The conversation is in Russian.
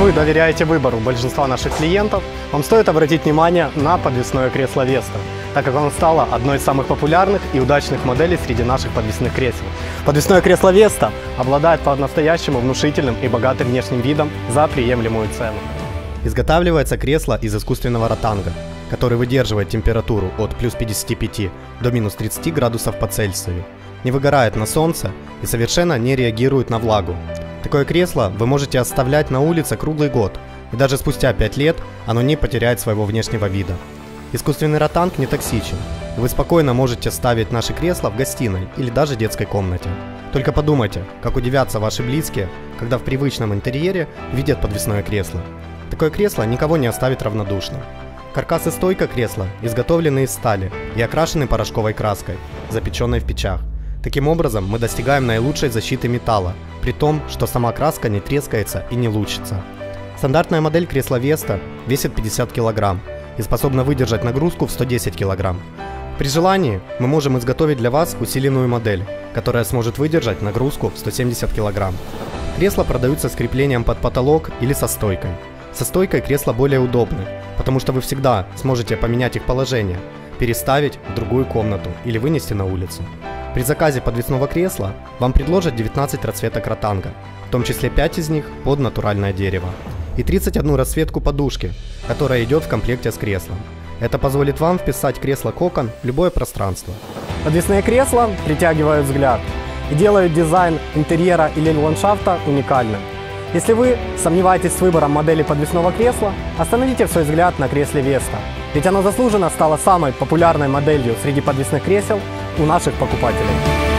вы доверяете выбору большинства наших клиентов, вам стоит обратить внимание на подвесное кресло Vesta, так как оно стало одной из самых популярных и удачных моделей среди наших подвесных кресел. Подвесное кресло Vesta обладает по-настоящему внушительным и богатым внешним видом за приемлемую цену. Изготавливается кресло из искусственного ротанга, который выдерживает температуру от плюс 55 до минус 30 градусов по Цельсию, не выгорает на солнце и совершенно не реагирует на влагу. Такое кресло вы можете оставлять на улице круглый год, и даже спустя 5 лет оно не потеряет своего внешнего вида. Искусственный ротанг не токсичен, и вы спокойно можете ставить наши кресла в гостиной или даже детской комнате. Только подумайте, как удивятся ваши близкие, когда в привычном интерьере видят подвесное кресло. Такое кресло никого не оставит равнодушным. Каркас и стойка кресла изготовлены из стали и окрашены порошковой краской, запеченной в печах. Таким образом, мы достигаем наилучшей защиты металла, при том, что сама краска не трескается и не лучится. Стандартная модель кресла Веста весит 50 кг и способна выдержать нагрузку в 110 кг. При желании мы можем изготовить для вас усиленную модель, которая сможет выдержать нагрузку в 170 кг. Кресла продаются с креплением под потолок или со стойкой. Со стойкой кресла более удобны, потому что вы всегда сможете поменять их положение, переставить в другую комнату или вынести на улицу. При заказе подвесного кресла вам предложат 19 расцветок ротанга, в том числе 5 из них под натуральное дерево, и 31 расцветку подушки, которая идет в комплекте с креслом. Это позволит вам вписать кресло-кокон в любое пространство. Подвесные кресла притягивают взгляд и делают дизайн интерьера или ландшафта уникальным. Если вы сомневаетесь с выбором модели подвесного кресла, остановите свой взгляд на кресле Vesta, ведь оно заслуженно стало самой популярной моделью среди подвесных кресел у наших покупателей.